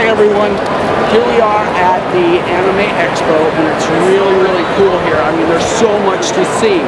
Hey everyone, here we are at the Anime Expo and it's really, really cool here. I mean, there's so much to see.